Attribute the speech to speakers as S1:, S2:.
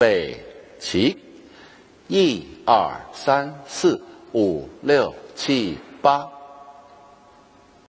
S1: 备起，一二三四五六七八。